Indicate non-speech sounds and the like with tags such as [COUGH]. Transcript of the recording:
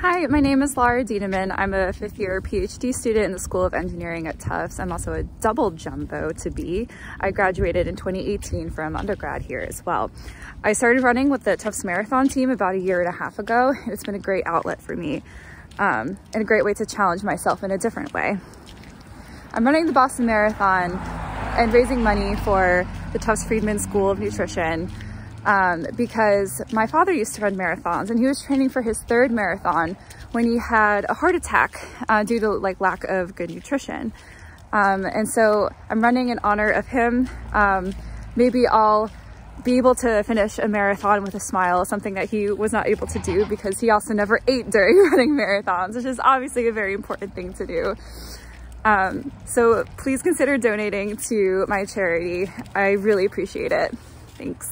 Hi, my name is Lara Dienemann. I'm a fifth year PhD student in the School of Engineering at Tufts. I'm also a double jumbo to be. I graduated in 2018 from undergrad here as well. I started running with the Tufts Marathon team about a year and a half ago. It's been a great outlet for me um, and a great way to challenge myself in a different way. I'm running the Boston Marathon and raising money for the Tufts Friedman School of Nutrition um, because my father used to run marathons and he was training for his third marathon when he had a heart attack uh, due to like lack of good nutrition. Um, and so I'm running in honor of him. Um, maybe I'll be able to finish a marathon with a smile, something that he was not able to do because he also never [LAUGHS] ate during [LAUGHS] running marathons, which is obviously a very important thing to do. Um, so please consider donating to my charity. I really appreciate it. Thanks.